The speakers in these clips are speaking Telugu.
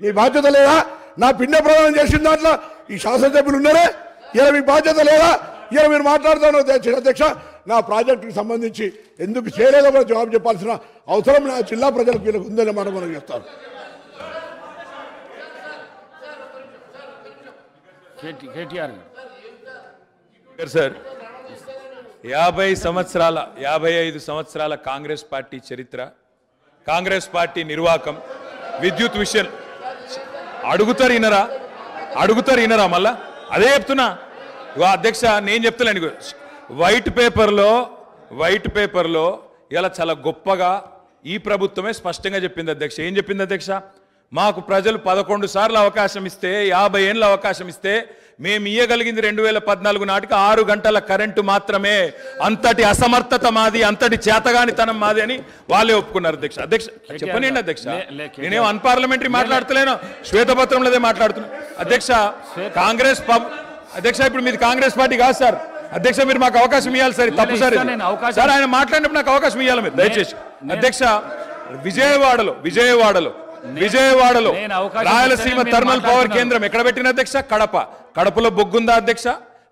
మీ బాధ్యత లేదా? నా పిండ ప్రదానం చేసిన దాంట్లో ఈ శాసనసభ్యులు ఉన్నారే? ఇలా మీ బాధ్యత లేదా? ఇలా మీరు మాట్లాడుతాను అధ్యక్ష నా ప్రాజెక్టుకి సంబంధించి ఎందుకు చేయలేదో కూడా జవాబు చెప్పాల్సిన అవసరం నా జిల్లా ప్రజలకు వీళ్ళకి ఉందనే మాట మనం చెప్తాను సార్ యాభై సంవత్సరాల యాభై ఐదు సంవత్సరాల కాంగ్రెస్ పార్టీ చరిత్ర కాంగ్రెస్ పార్టీ నిర్వాకం విద్యుత్ విషయం అడుగుతారు ఇనరా అడుగుతారు ఇనరా మళ్ళా? అదే చెప్తున్నా. ఇగో అధ్యక్ష నేను చెప్తలేను. వైట్ పేపర్లో వైట్ పేపర్లో ఇలా చాలా గొప్పగా ఈ ప్రభుత్వమే స్పష్టంగా చెప్పింది అధ్యక్ష. ఏం చెప్పింది అధ్యక్ష? మాకు ప్రజలు పదకొండు సార్లు అవకాశం ఇస్తే యాభై ఏళ్ళ అవకాశం ఇస్తే మేము ఇయ్యగలిగింది రెండు వేల పద్నాలుగు నాటికి ఆరు గంటల కరెంటు మాత్రమే. అంతటి అసమర్థత మాది అంతటి చేతగానితనం మాది అని వాళ్ళే ఒప్పుకున్నారు అధ్యక్ష. అధ్యక్ష చెప్పనండి అధ్యక్ష. నేనేం అన్పార్లమెంటరీ మాట్లాడతలేను? శ్వేతపత్రంలో అదే మాట్లాడుతున్నా. అధ్యక్ష కాంగ్రెస్ అధ్యక్ష ఇప్పుడు మీది కాంగ్రెస్ పార్టీ కాదు సార్. అధ్యక్ష మీరు మాకు అవకాశం ఇవ్వాలి సార్ తప్పు సార్. సార్ ఆయన మాట్లాడినప్పుడు నాకు అవకాశం ఇవ్వాలి మీరు దయచేసి. అధ్యక్ష విజయవాడలో విజయవాడలో విజయవాడలో రాయలసీమ థర్మల్ పవర్. కేంద్రం ఎక్కడ పెట్టిన అధ్యక్ష? కడప. కడపలో బొగ్గుందా అధ్యక్ష?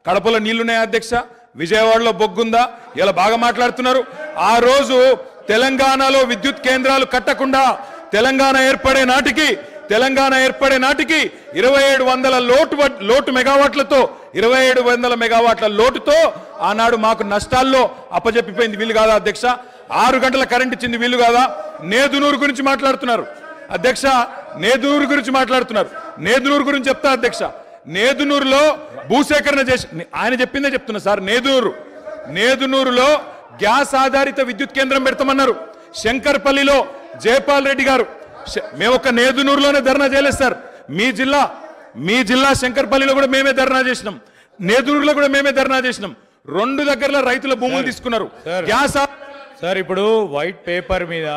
కడపలో నీళ్ళున్నాయా అధ్యక్ష? విజయవాడలో బొగ్గుందా? ఇలా బాగా మాట్లాడుతున్నారు. ఆ రోజు తెలంగాణలో విద్యుత్ కేంద్రాలు కట్టకుండా తెలంగాణ ఏర్పడే నాటికి తెలంగాణ ఏర్పడే నాటికి ఇరవై ఏడు వందల లోటు లోటు మెగావాట్లతో ఇరవై ఏడు వందల మెగావాట్ల లోటుతో ఆనాడు మాకు నష్టాల్లో అప్పజెప్పిపోయింది వీలు కాదా అధ్యక్ష? ఆరు గంటల కరెంట్ ఇచ్చింది వీలు కాదా? నేదునూరు గురించి మాట్లాడుతున్నారు. అధ్యక్ష నేదునూరు గురించి మాట్లాడుతున్నారు. నేదునూరు గురించి చెప్తా అధ్యక్ష. నేదునూరులో భూసేకరణ చేసి ఆయన చెప్పిందే చెప్తున్నా సార్ నేదునూరు. నేదునూరులో గ్యాస్ ఆధారిత విద్యుత్ కేంద్రం పెడతామన్నారు. శంకర్పల్లిలో జయపాల్ రెడ్డి గారు. మేము ఒక నేదునూరులోనే ధర్నా చేయలేదు సార్. మీ జిల్లా మీ జిల్లా శంకర్పల్లిలో కూడా మేమే ధర్నా చేసినాం. నేదునూరులో కూడా మేమే ధర్నా చేసినాం. రెండు దగ్గరలో రైతుల భూములు తీసుకున్నారు. గ్యాస్ సార్ ఇప్పుడు వైట్ పేపర్ మీద